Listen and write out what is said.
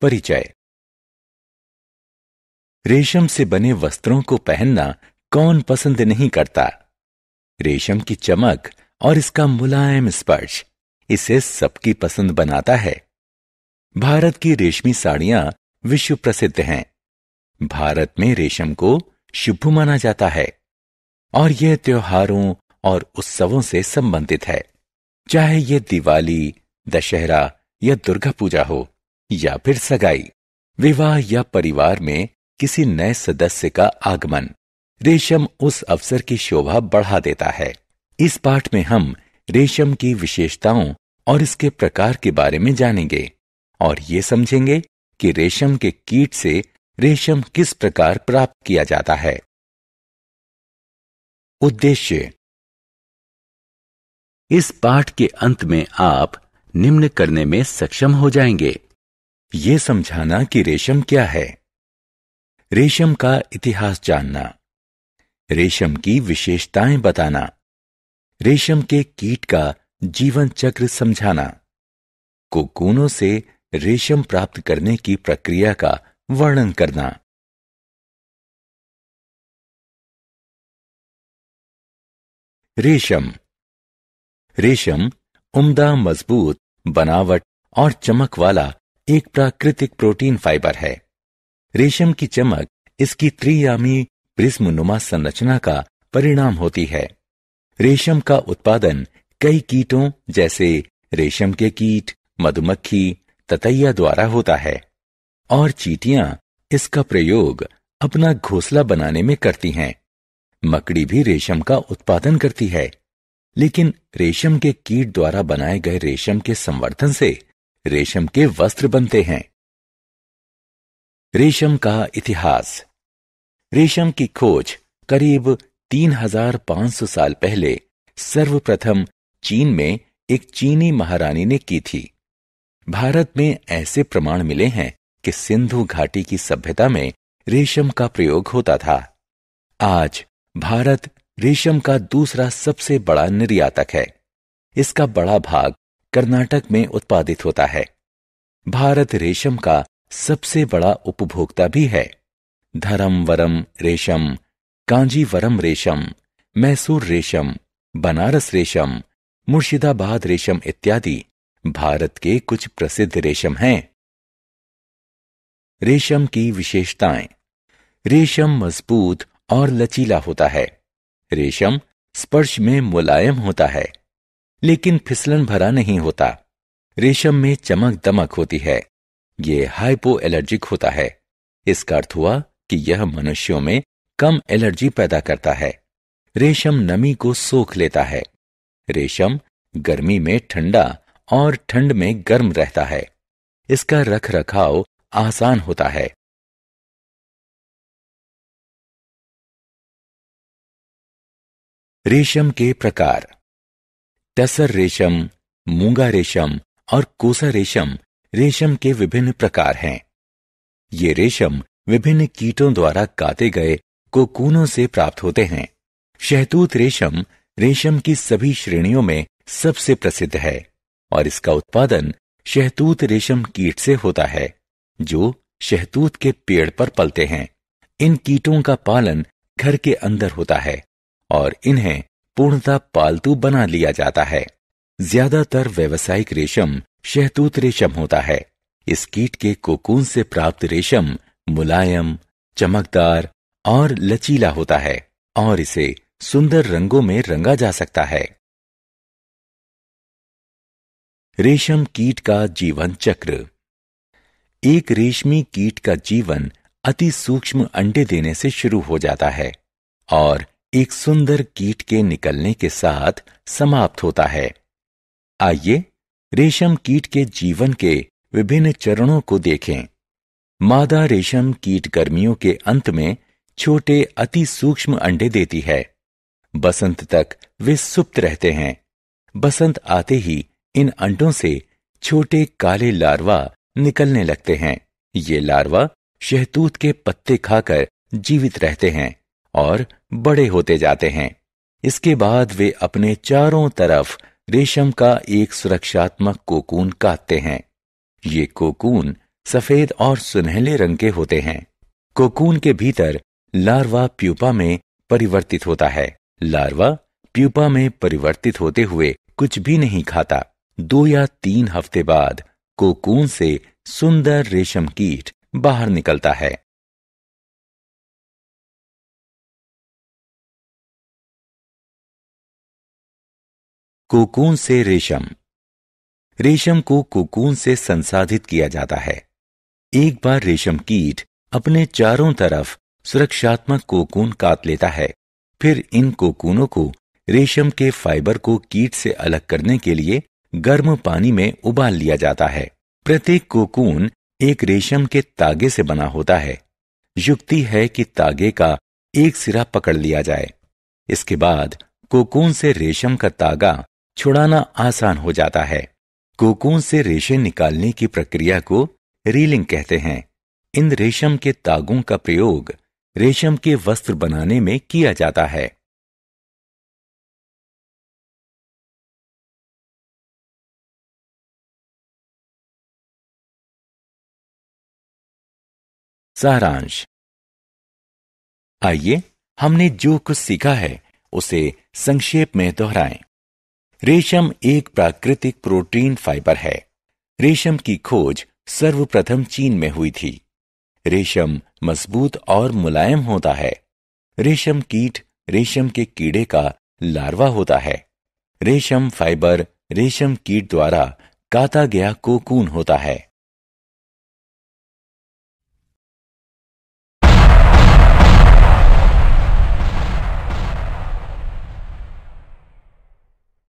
परिचय। रेशम से बने वस्त्रों को पहनना कौन पसंद नहीं करता। रेशम की चमक और इसका मुलायम स्पर्श इसे सबकी पसंद बनाता है। भारत की रेशमी साड़ियाँ विश्व प्रसिद्ध हैं। भारत में रेशम को शुभ माना जाता है और यह त्योहारों और उत्सवों से संबंधित है। चाहे यह दिवाली, दशहरा या दुर्गा पूजा हो। या फिर सगाई। विवाह या परिवार में किसी नए सदस्य का आगमन। रेशम उस अवसर की शोभा बढ़ा देता है। इस पाठ में हम रेशम की विशेषताओं और इसके प्रकार के बारे में जानेंगे और ये समझेंगे कि रेशम के कीट से रेशम किस प्रकार प्राप्त किया जाता है। उद्देश्य। इस पाठ के अंत में आप निम्न करने में सक्षम हो जाएँगे। ये समझाना कि रेशम क्या है। रेशम का इतिहास जानना। रेशम की विशेषताएँ बताना। रेशम के कीट का जीवन चक्र समझाना। कोकूनों से रेशम प्राप्त करने की प्रक्रिया का वर्णन करना। रेशम। रेशम उम्दा, मज़बूत, बनावट और चमक वाला एक प्राकृतिक प्रोटीन फाइबर है। रेशम की चमक, इसकी त्रियामी प्रिज्म नुमा संरचना का परिणाम होती है। रेशम का उत्पादन कई कीटों जैसे रेशम के कीट, मधुमक्खी, ततैया द्वारा होता है। और चीटियाँ इसका प्रयोग अपना घोंसला बनाने में करती हैं। मकड़ी भी रेशम का उत्पादन करती है। लेकिन रेशम के कीट द्वारा बनाए गए रेशम के संवर्धन से रेशम के वस्त्र बनते हैं। रेशम का इतिहास। रेशम की खोज करीब 3500 साल पहले सर्वप्रथम चीन में एक चीनी महारानी ने की थी। भारत में ऐसे प्रमाण मिले हैं कि सिंधु घाटी की सभ्यता में रेशम का प्रयोग होता था। आज भारत रेशम का दूसरा सबसे बड़ा निर्यातक है। इसका बड़ा भाग कर्नाटक में उत्पादित होता है। भारत रेशम का सबसे बड़ा उपभोक्ता भी है। धरमवरम रेशम कांजीवरम रेशम, मैसूर रेशम, बनारस रेशम, मुर्शिदाबाद रेशम इत्यादि भारत के कुछ प्रसिद्ध रेशम हैं। रेशम की विशेषताएँ। रेशम मज़बूत और लचीला होता है। रेशम स्पर्श में मुलायम होता है। लेकिन फिसलन भरा नहीं होता। रेशम में चमक दमक होती है। ये हाइपो एलर्जिक होता है। इसका अर्थ हुआ कि यह मनुष्यों में कम एलर्जी पैदा करता है। रेशम नमी को सोख लेता है। रेशम गर्मी में ठंडा और ठंड में गर्म रहता है। इसका रख रखाव आसान होता है। रेशम के प्रकार टसर रेशम मूँगा रेशम और कोसा रेशम रेशम के विभिन्न प्रकार हैं। ये रेशम विभिन्न कीटों द्वारा काते गए कोकूनों से प्राप्त होते हैं। शहतूत रेशम रेशम की सभी श्रेणियों में सबसे प्रसिद्ध है और इसका उत्पादन शहतूत रेशम कीट से होता है, जो शहतूत के पेड़ पर पलते हैं। इन कीटों का पालन घर के अंदर होता है और इन्हें पूर्णतः पालतू बना लिया जाता है। ज़्यादातर व्यवसायिक रेशम शहतूत रेशम होता है। इस कीट के कोकून से प्राप्त रेशम मुलायम, चमकदार और लचीला होता है और इसे सुंदर रंगों में रंगा जा सकता है। रेशम कीट का जीवन चक्र। एक रेशमी कीट का जीवन अति सूक्ष्म अंडे देने से शुरू हो जाता है और एक सुंदर कीट के निकलने के साथ समाप्त होता है। आइए रेशम कीट के जीवन के विभिन्न चरणों को देखें। मादा रेशम कीट गर्मियों के अंत में छोटे अति सूक्ष्म अंडे देती है। बसंत तक वे सुप्त रहते हैं। बसंत आते ही इन अंडों से छोटे काले लार्वा निकलने लगते हैं। ये लार्वा शहतूत के पत्ते खाकर जीवित रहते हैं। और बड़े होते जाते हैं। इसके बाद वे अपने चारों तरफ़ रेशम का एक सुरक्षात्मक कोकून काटते हैं। ये कोकून सफ़ेद और सुनहले रंग के होते हैं। कोकून के भीतर लार्वा प्यूपा में परिवर्तित होता है। लार्वा प्यूपा में परिवर्तित होते हुए कुछ भी नहीं खाता। दो या तीन हफ़्ते बाद कोकून से सुंदर रेशम कीट बाहर निकलता है। कोकून से रेशम। रेशम को कोकून से संसाधित किया जाता है। एक बार रेशम कीट अपने चारों तरफ़ सुरक्षात्मक कोकून काट लेता है। फिर इन कोकूनों को रेशम के फाइबर को कीट से अलग करने के लिए गर्म पानी में उबाल लिया जाता है। प्रत्येक कोकून एक रेशम के तागे से बना होता है। युक्ति है कि तागे का एक सिरा पकड़ लिया जाए। इसके बाद कोकून से रेशम का तागा छुड़ाना आसान हो जाता है। कोकून से रेशे निकालने की प्रक्रिया को रीलिंग कहते हैं। इन रेशम के तागों का प्रयोग रेशम के वस्त्र बनाने में किया जाता है। सारांश। आइए, हमने जो कुछ सीखा है, उसे संक्षेप में दोहराएँ। रेशम एक प्राकृतिक प्रोटीन फाइबर है। रेशम की खोज सर्वप्रथम चीन में हुई थी। रेशम मज़बूत और मुलायम होता है। रेशम कीट रेशम के कीड़े का लार्वा होता है। रेशम फाइबर रेशम कीट द्वारा काता गया कोकून होता है।